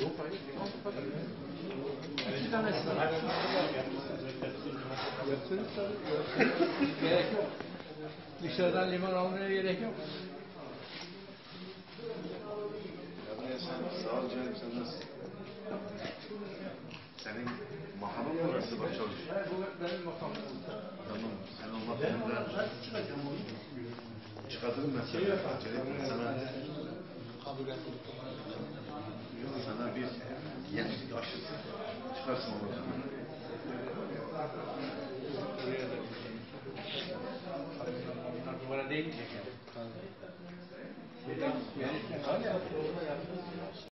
Yok hayır. İki tanesi. Yapsınız tabii. Gerek yok. Dışarıdan limon almaya gerek yok. Sağ ol canım sen nasılsın? Senin makamın mı orası bak? Bu benim makamım. Tamam sen o makamında çıkartırım ben sana. Çelik sana sana bir gençlik aşısı çıkarsın o makamdan. Buraya da Bunlar duvara değmeyecek yani.